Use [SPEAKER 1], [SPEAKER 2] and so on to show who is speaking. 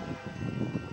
[SPEAKER 1] どうも。